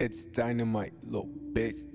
It's dynamite, little bitch.